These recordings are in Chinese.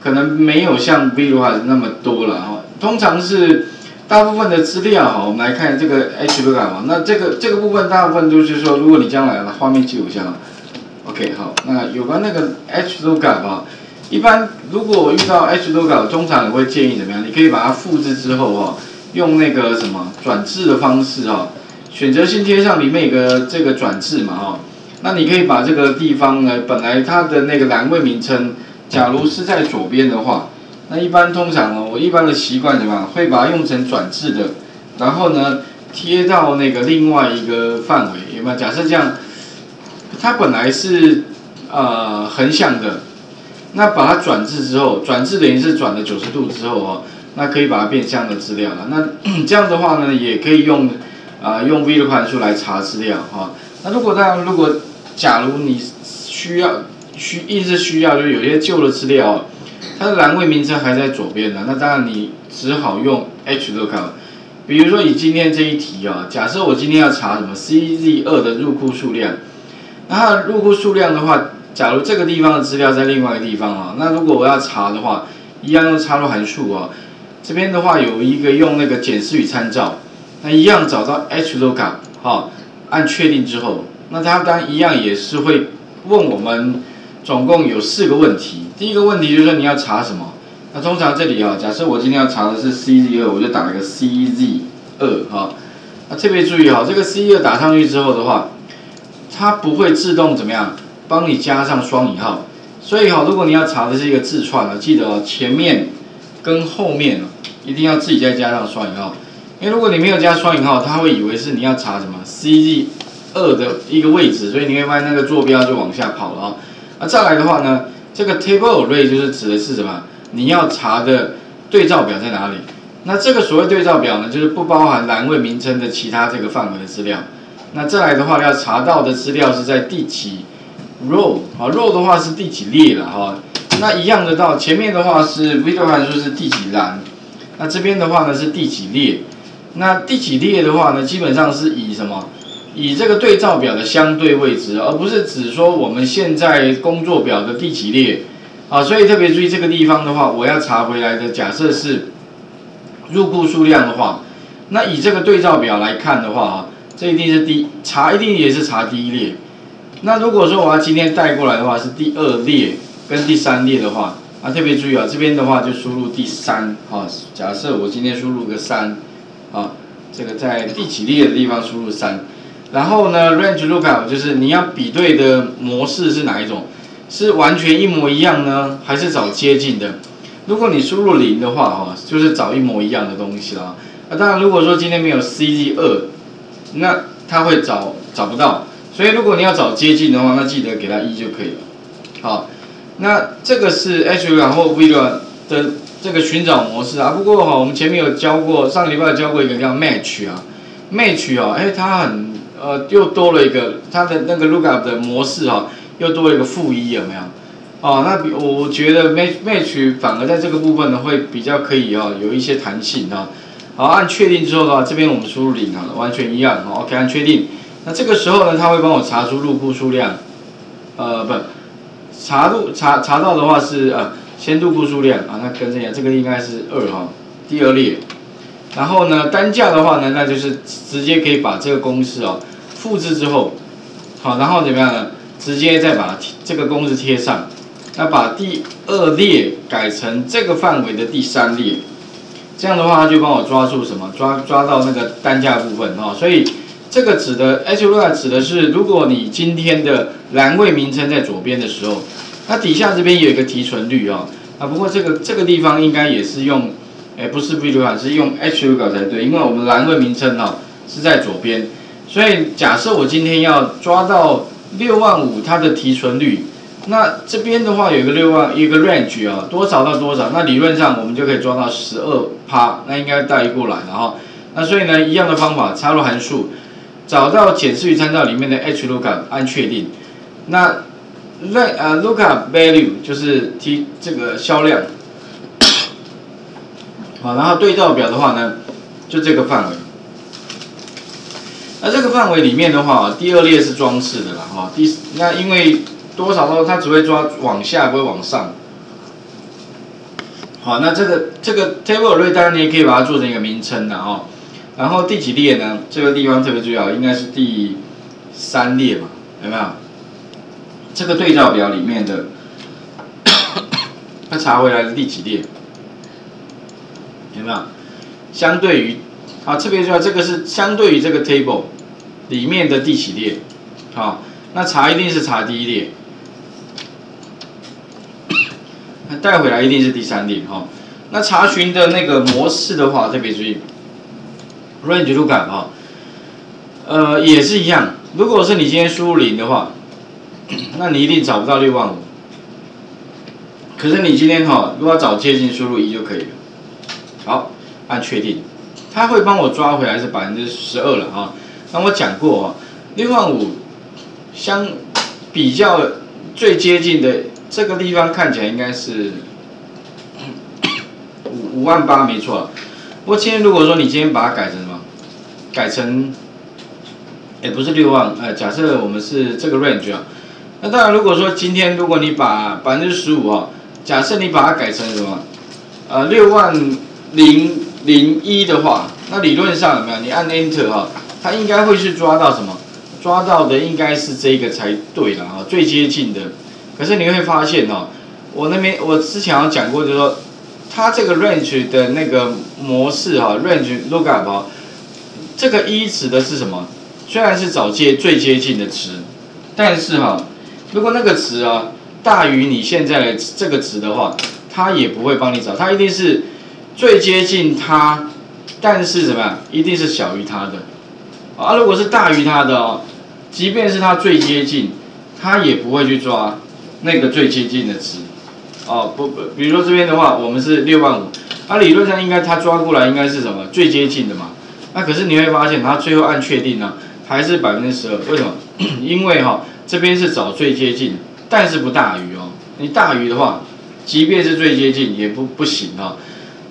可能没有像 VLOOKUP 那么多了哈。通常是大部分的资料哈，我们来看这个 Hlog 哈。那这个这个部分大部分就是说，如果你将来的画面记录一下，OK 好。那有关那个 Hlog 哈，一般如果我遇到 HLOOKUP，通常我会建议怎么样？你可以把它复制之后哈，用那个什么转置的方式哈，选择性贴上里面有个这个转置嘛哈。那你可以把这个地方呢，本来它的那个栏位名称，假如是在左边的话，那一般通常哦，我一般的习惯怎么样，会把它用成转置的，然后呢贴到那个另外一个范围，有没有？假设这样，它本来是呃横向的，那把它转置之后，转置等于是转了九十度之后哦，那可以把它变相的资料了。那 这样的话呢，也可以用啊用 V 的函数来查资料哈。那如果大家如果假如你需要需一直需要，就是有些旧的资料，它的栏位名称还在左边的，那当然你只好用 HLOOKUP。比如说以今天这一题啊，假设我今天要查什么 CZ 二的入库数量，那它的入库数量的话，假如这个地方的资料在另外一个地方啊，那如果我要查的话，一样用插入函数啊，这边的话有一个用那个检视与参照，那一样找到 HLOOKUP，哈，按确定之后。那它当然一样也是会问我们，总共有四个问题。第一个问题就是说你要查什么？那通常这里啊，假设我今天要查的是 CZ 二，我就打一个 CZ 二哈。那特别注意哈，这个 CZ 二打上去之后的话，它不会自动怎么样帮你加上双引号。所以哈，如果你要查的是一个字串呢，记得哦，前面跟后面一定要自己再加上双引号。因为如果你没有加双引号，它会以为是你要查什么 CZ。二的一个位置，所以你会发现那个坐标就往下跑了啊。那再来的话呢，这个 table array 就是指的是什么？你要查的对照表在哪里？那这个所谓对照表呢，就是不包含栏位名称的其他这个范围的资料。那再来的话，要查到的资料是在第几 row 啊？row 的话是第几列了哈。那一样的到前面的话是 video 函数是第几栏，那这边的话呢是第几列？那第几列的话呢，基本上是以什么？以这个对照表的相对位置，而不是指说我们现在工作表的第几列，啊，所以特别注意这个地方的话，我要查回来的假设是入库数量的话，那以这个对照表来看的话，啊，这一定是第查一定也是查第一列。那如果说我要今天带过来的话是第二列跟第三列的话，啊，特别注意啊，这边的话就输入第三，啊，假设我今天输入个三，啊，这个在第几列的地方输入三。然后呢，range lookup 就是你要比对的模式是哪一种？是完全一模一样呢，还是找接近的？如果你输入零的话，哈，就是找一模一样的东西啦。那当然，如果说今天没有 CZ 二，那它会找找不到。所以如果你要找接近的话，那记得给它一就可以了。好，那这个是 HLOOKUP 或 VLOOKUP 的这个寻找模式啊。不过哈，我们前面有教过，上个礼拜教过一个叫 match 啊，match 啊，哎，它很。呃，又多了一个它的那个 lookup 的模式哈，又多了一个负一，有没有？哦，那比我觉得 match match 反而在这个部分呢，会比较可以哦，有一些弹性哈。好，按确定之后的话，这边我们输入零啊，完全一样。好，OK，按确定。那这个时候呢，它会帮我查出入库数量。呃，不，查入查查到的话是呃，先入库数量啊，那跟这样，这个应该是二哈，第二列。然后呢，单价的话呢，那就是直接可以把这个公式哦。复制之后，好，然后怎么样呢？直接再把这个公式贴上，那把第二列改成这个范围的第三列，这样的话，它就帮我抓住什么？抓抓到那个单价部分哈。所以这个指的 h l o o k 指的是，如果你今天的栏位名称在左边的时候，那底下这边有一个提存率啊。啊，不过这个这个地方应该也是用，哎，不是 v l o o k 是用 h l o o k 才对，因为我们栏位名称哈是在左边。所以假设我今天要抓到六万五它的提存率，那这边的话有一个六万一个 range 啊，多少到多少？那理论上我们就可以抓到十二趴，那应该带过来了哈。那所以呢，一样的方法，插入函数，找到检视与参照里面的 h lookup，按确定。那 R 呃 lookup value 就是提这个销量，好，然后对照表的话呢，就这个范围。那这个范围里面的话，第二列是装饰的啦，哈，第那因为多少都它只会抓往下，不会往上。好，那这个这个 table array 当然你也可以把它做成一个名称的哦。然后第几列呢？这个地方特别重要，应该是第三列嘛，有没有？这个对照表里面的，它查回来的第几列？有没有？相对于，啊，特别注意，这个是相对于这个 table 里面的第几列？好，那查一定是查第一列。带回来一定是第三列。哈，那查询的那个模式的话，特别注意，range lookup 哈，呃也是一样，如果是你今天输入零的话，那你一定找不到六万五，可是你今天哈，如果要找接近输入一就可以了，好，按确定，它会帮我抓回来是百分之十二了啊，那我讲过啊，六万五相比较最接近的。这个地方看起来应该是五五万八没错，不过今天如果说你今天把它改成什么，改成，也不是六万，呃，假设我们是这个 range 啊，那当然如果说今天如果你把百分之十五啊，假设你把它改成什么，呃，六万零零一的话，那理论上有没有？你按 enter 哈，它应该会去抓到什么？抓到的应该是这个才对了啊，最接近的。可是你会发现哦，我那边我之前有讲过，就是说，它这个 range 的那个模式哈，range lookup 哈，这个一指的是什么？虽然是找接最接近的值，但是哈，如果那个值啊大于你现在的这个值的话，它也不会帮你找，它一定是最接近它，但是怎么样？一定是小于它的。啊，如果是大于它的哦，即便是它最接近，它也不会去抓。那个最接近的值，哦不不，比如说这边的话，我们是六万五，它理论上应该它抓过来应该是什么最接近的嘛？那可是你会发现它最后按确定呢，还是百分之十二？为什么？因为哈这边是找最接近，但是不大于哦。你大于的话，即便是最接近也不不行啊。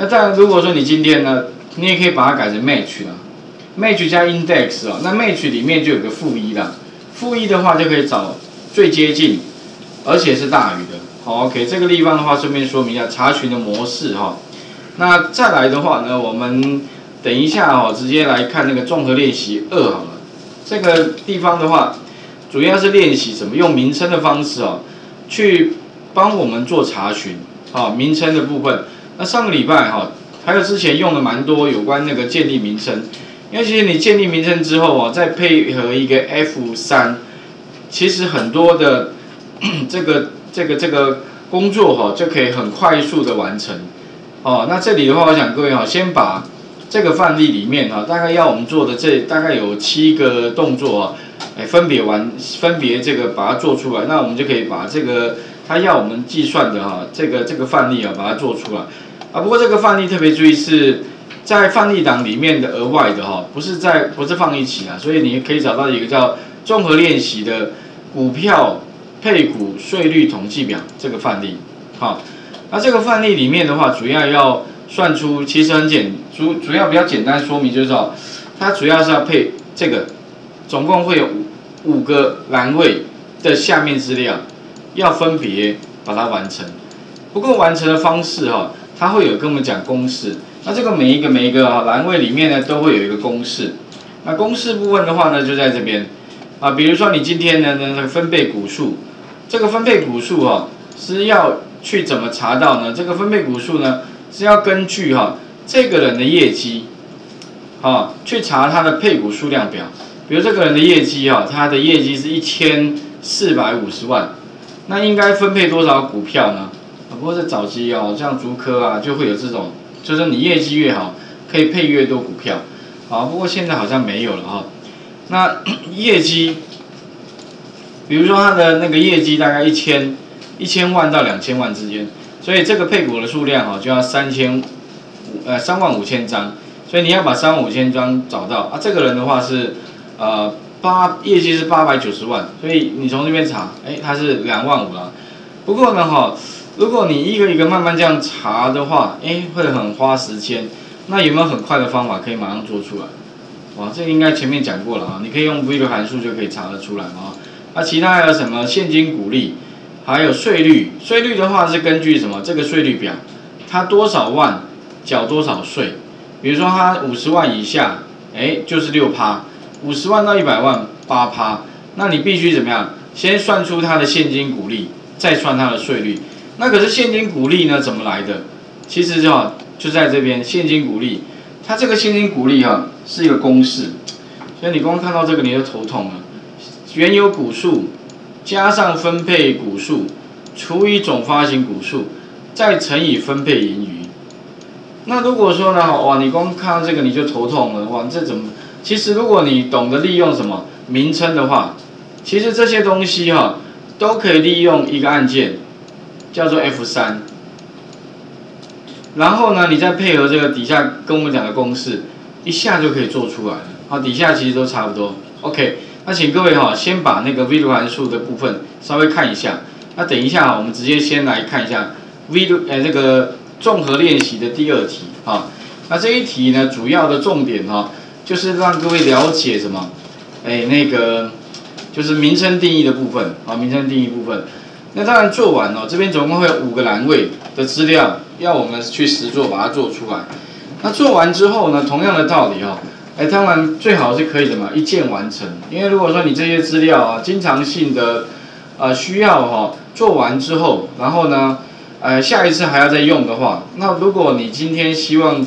那当然，如果说你今天呢，你也可以把它改成 match 啦，match 加 index 哦，那 match 里面就有个负一了，负一的话就可以找最接近。而且是大于的，好，OK，这个地方的话，顺便说明一下查询的模式哈。那再来的话呢，我们等一下哦，直接来看那个综合练习二好了。这个地方的话，主要是练习怎么用名称的方式哦，去帮我们做查询，好，名称的部分。那上个礼拜哈，还有之前用的蛮多有关那个建立名称，因为其实你建立名称之后哦，再配合一个 F 三，其实很多的。这个这个这个工作哈就可以很快速的完成，哦，那这里的话，我想各位哈，先把这个范例里面哈，大概要我们做的这大概有七个动作啊，哎，分别完分别这个把它做出来，那我们就可以把这个他要我们计算的哈，这个这个范例啊，把它做出来啊。不过这个范例特别注意是在范例档里面的额外的哈，不是在不是放一起啊，所以你可以找到一个叫综合练习的股票。配股税率统计表这个范例，好，那这个范例里面的话，主要要算出，其实很简，主主要比较简单说明就是说，它主要是要配这个，总共会有五五个栏位的下面资料，要分别把它完成。不过完成的方式哈，他会有跟我们讲公式。那这个每一个每一个啊栏位里面呢，都会有一个公式。那公式部分的话呢，就在这边啊，比如说你今天呢那个分配股数。这个分配股数哈是要去怎么查到呢？这个分配股数呢是要根据哈这个人的业绩，啊去查他的配股数量表。比如这个人的业绩哈，他的业绩是一千四百五十万，那应该分配多少股票呢？不过在早期哦，像竹科啊就会有这种，就是你业绩越好，可以配越多股票。啊，不过现在好像没有了哈。那 业绩。比如说它的那个业绩大概一千一千万到两千万之间，所以这个配股的数量哈就要三千五呃三万五千张，所以你要把三万五千张找到啊。这个人的话是呃八业绩是八百九十万，所以你从这边查，哎，他是两万五了。不过呢哈，如果你一个一个慢慢这样查的话，哎，会很花时间。那有没有很快的方法可以马上做出来？哇，这应该前面讲过了啊，你可以用 v l o 函数就可以查得出来嘛。那其他还有什么现金股利，还有税率？税率的话是根据什么？这个税率表它多少万缴多少税。比如说它五十万以下，哎，就是六趴；五十万到一百万八趴。那你必须怎么样？先算出它的现金股利，再算它的税率。那可是现金股利呢？怎么来的？其实就就在这边，现金股利，它这个现金股利哈是一个公式，所以你光看到这个你就头痛了。原有股数加上分配股数除以总发行股数，再乘以分配盈余。那如果说呢，哇，你光看到这个你就头痛了，哇，这怎么？其实如果你懂得利用什么名称的话，其实这些东西哈都可以利用一个按键，叫做 F 三。然后呢，你再配合这个底下跟我们讲的公式，一下就可以做出来了。好，底下其实都差不多。OK，那请各位哈先把那个 V 函数的部分稍微看一下。那等一下我们直接先来看一下 V 呃这个综合练习的第二题啊。那这一题呢，主要的重点哈，就是让各位了解什么？哎，那个就是名称定义的部分啊，名称定义部分。那当然做完了，这边总共会有五个栏位的资料。要我们去实做，把它做出来。那做完之后呢？同样的道理哦，哎，当然最好是可以的嘛，一键完成。因为如果说你这些资料啊，经常性的，呃，需要哈，做完之后，然后呢，呃，下一次还要再用的话，那如果你今天希望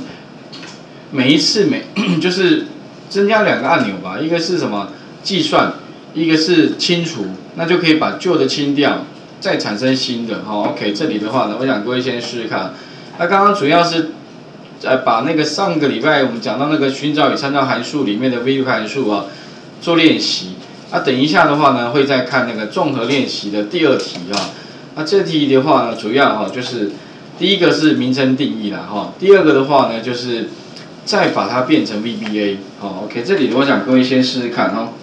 每一次每 就是增加两个按钮吧，一个是什么计算，一个是清除，那就可以把旧的清掉。再产生新的，好，OK，这里的话呢，我想各位先试试看。那刚刚主要是，呃，把那个上个礼拜我们讲到那个寻找与参照函数里面的 v 函数啊，做练习。那等一下的话呢，会再看那个综合练习的第二题啊。那这题的话呢，主要哈就是第一个是名称定义了哈，第二个的话呢就是再把它变成 VBA，好，OK，这里我想各位先试试看哈。